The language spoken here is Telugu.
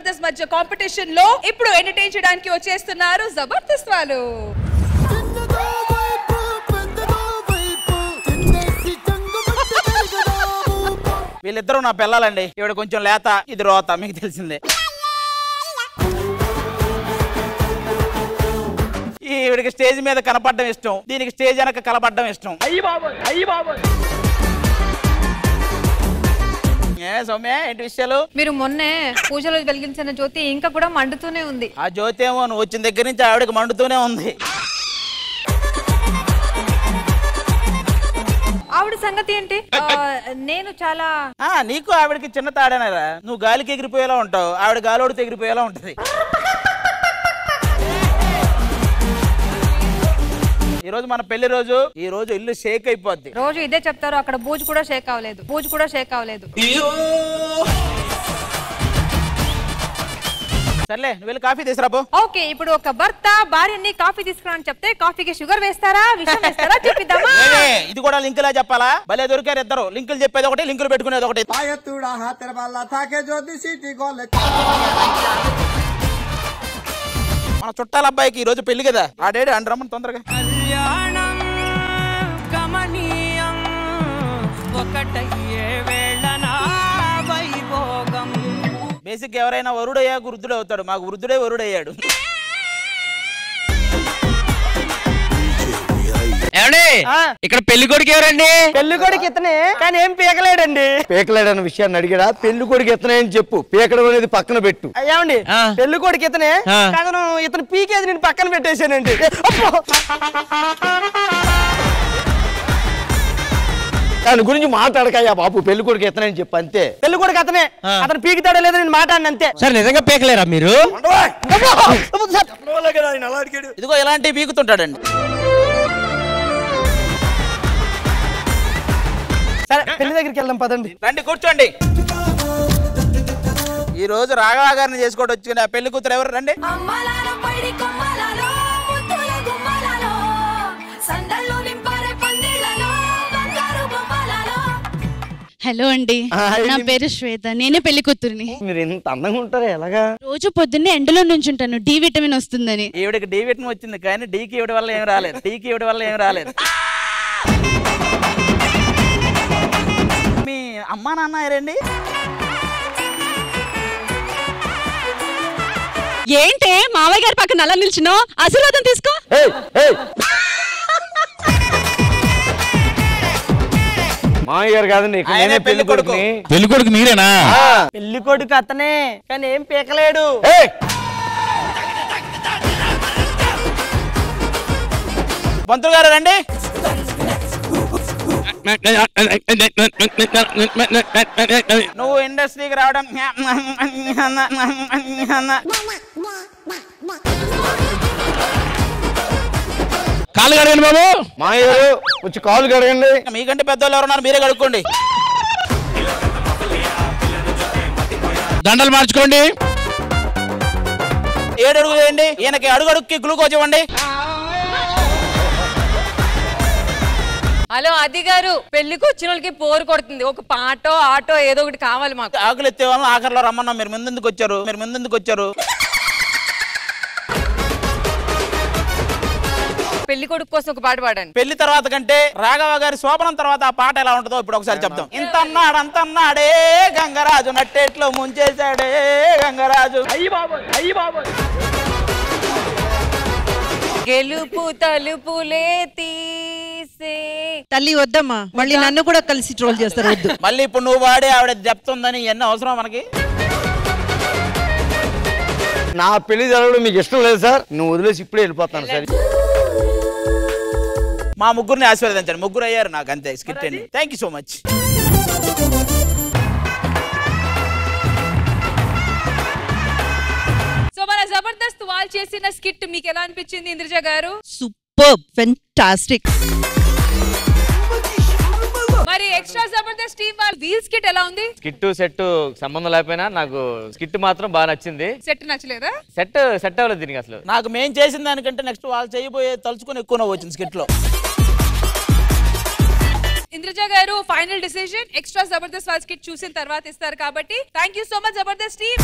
జబర్దస్త్ మధ్య కాంపిటీషన్లో ఇప్పుడు ఎంటర్టైన్ చేయడానికి వచ్చేస్తున్నారు జబర్దస్త్ వాళ్ళు. వీళ్ళిద్దరూ నా పిల్లలండి. ఇవిడ కొంచెం లేత ఇది రోత మీకు తెలిసిందే. ఈ ఈవిడికి స్టేజ్ మీద కనపడడం ఇష్టం. దీనికి స్టేజ్ వెనక కలపడడం ఇష్టం. అయ్యి బాబు అయ్యి బాబు ఏ సౌమ్య ఏంటి విషయాలు? మీరు మొన్నే పూజలో వెలిగించిన జ్యోతి ఇంకా కూడా మండుతూనే ఉంది. ఆ జ్యోతి ఏమో నువ్వు వచ్చిన దగ్గర నుంచి ఆవిడకి మండుతూనే ఉంది. ఆవిడ సంగతి ఏంటి? ఆ, నేను చాలా ఆ నీకు ఆవిడకి చిన్న తాడేనారా. నువ్వు గాలికి ఎగిరిపోయేలా ఉంటావు. ఆవిడ గాలోడితో ఎగిరిపోయేలా ఉంటది. ఈ రోజు మన పెళ్ళి రోజు ఈ రోజు ఇల్లు షేక్ అయిపోద్ది. రోజు ఇదే చెప్తారు అక్కడ బూజు కూడా షేక్ అవ్వలేదు బూజు కూడా షేక్ అవ్వలేదు. సర్లే నువ్వు వెళ్ళి కాఫీ తీసుకురాపో ఓకే ఇప్పుడు ఒక భర్త భార్యని కాఫీ తీసుకురాని చెప్తే కాఫీకి షుగర్ వేస్తారా విషం వేస్తారా చెప్పిద్దామా? ఇది కూడా లింకులా చెప్పాలా? భలే దొరికారు ఇద్దరు. లింకులు చెప్పేది ఒకటి లింకులు పెట్టుకునేది ఒకటి. మన చుట్టాల అబ్బాయికి ఈ రోజు పెళ్ళి కదా? ఆడేడు అండి రమ్మని తొందరగా. కళ్యాణం గమనీయం. ఒకటయ్యే వేళన వైభోగం. బేసిక్ ఎవరైనా వరుడయ్యా వృద్ధుడు అవుతాడు మాకు వృద్ధుడే వరుడయ్యాడు. ఇక్కడ పెళ్ళి కొడుకు ఎవరండి? పెళ్ళి కొడుకు ఇతనే కానీ ఏం పీకలేడండి? పీకలేడన్న విషయాన్ని అడిగాడా? పెళ్ళి కొడుకు ఇతనే అని చెప్పు పీకడం అనేది పక్కన పెట్టు. ఏమండి. పెళ్ళి కొడుకు ఇతనే ఆ. కాదను ఇతను పీకేది నేను పక్కన పెట్టేశానండి! దాని గురించి మాట్లాడకయ్యా బాబు పెళ్ళి కొడుకు ఇతనే అని చెప్పు అంతే. పెళ్ళి కొడుకు అతనే. అతను పీకుతాడో లేదో నేను మాట్లాడిన అంతే. సార్ నిజంగా పీకలేరా మీరు. ఇదిగో ఇలాంటివి బీకుతుంటాడండి సరే పెళ్ళి దగ్గరికి వెళ్దాం పదండి. రండి కూర్చోండి. ఈ రోజు రాఘవ గారిని చేసుకోవడం వచ్చిన పెళ్ళి కూతురు ఎవరు? రండి. హలో అండి. నా. పేరు శ్వేత. నేనే పెళ్ళి కూతుర్ని. మీరు ఇంత అందంగా ఉంటారా ఎలాగా? రోజు పొద్దున్నే ఎండలో నుంచుంటాను. డి విటమిన్ వస్తుందని. ఈవిడకి డి విటమిన్ వచ్చింది కానీ డీకి ఇవ్వడం వల్ల ఏం రాలేదు. డీకి ఇవ్వడం వల్ల ఏం రాలేదు. అమ్మా నాన్న రండి ఏంటే మావయ్య గారి పక్కన అలా నిల్చునో ఆశీర్వాదం తీసుకో. మామయ్య గారు కాదండి ఇక్కడ ఆయనే నేనే పెళ్ళి పెళ్ళి కొడుకు. కొడుకుని. పెళ్ళి కొడుకు మీరేనా? ఆ, పెళ్ళి కొడుకు అతనే కానీ ఏం పీకలేడు. ఏయ్, పంతులు గారు రండి. నువ్వు ఇండస్ట్రీకి రావడం కాళ్ళు కడగండి బాబు. గారు వచ్చి కాలు కడగండి. మీకంటే పెద్దవాళ్ళు ఎవరున్నారు? మీరే కడుక్కోండి. దండలు మార్చుకోండి. ఏడు అడుగు చేయండి ఈయనకి అడుగు అడుగుకి గ్లూకోజ్ ఇవ్వండి. హలో అది గారు పెళ్ళికి వచ్చిన వాళ్ళకి పోరు కొడుతుంది. ఒక పాటో ఆటో ఏదో ఒకటి కావాలి మాకు. ఆకులు ఎత్తే వాళ్ళని ఆఖరిలో రమ్మన్నాం. మీరు ముందెందుకు వచ్చారు? మీరు ముందెందుకు వచ్చారు? పెళ్ళి కొడుకు కోసం ఒక పాట పాడండి పెళ్ళి తర్వాత కంటే రాఘవ గారి శోభనం తర్వాత ఆ పాట ఎలా ఉంటుందో ఇప్పుడు ఒకసారి చెప్తాం. ఇంత అన్నాడు అంత అన్నాడే గంగరాజు నట్టేట్లో ముంచేశాడే గంగరాజు. అయ్యి బాబు అయ్యి బాబు గెలుపు తలుపులే తీసే తల్లి వద్దమ్మా. మళ్ళీ నన్ను కూడా కలిసి ట్రోల్ చేస్తారు వద్దు. మళ్ళీ ఇప్పుడు నువ్వు వాడి ఆవిడ చెప్తుందని ఎన్ని అవసరం మనకి? నా పెళ్ళి జరగడం మీకు ఇష్టం లేదు సార్. నువ్వు వదిలేసి ఇప్పుడే వెళ్ళిపోతాను సార్. మా ముగ్గురిని ఆశీర్వదించండి. ముగ్గురు అయ్యారు నాకు అంతే స్కిట్ అండి thank you so much so మన జబర్దస్త్ వాళ్ళు చేసిన స్కిట్ మీకు ఎలా అనిపించింది ఇంద్రజ గారు? సూపర్. ఫెంటాస్టిక్ మరి ఎక్స్ట్రా జబర్దస్త్ టీం వాళ్ళ వీల్ స్కిట్ ఎలా ఉంది? స్కిట్ సెట్ సంబంధం లేకపోయినా నాకు స్కిట్ మాత్రం బాగా నచ్చింది. సెట్ నచ్చలేదా? సెట్ సెట్ అవ్వలేదు దీనికి అసలు. నాకు మేం చేసిన దానికంటే నెక్స్ట్ వాళ్ళు చేయబోయే తలుచుకుని ఎక్కువ నవ్వు వచ్చింది స్కిట్లో ఇంద్రజ గారు ఫైనల్ డిసిజన్ ఎక్స్ట్రా జబర్దస్త్ వాళ్ళ స్కిట్ చూసిన తర్వాత ఇస్తారు కాబట్టి. Thank you so much Jabardasth team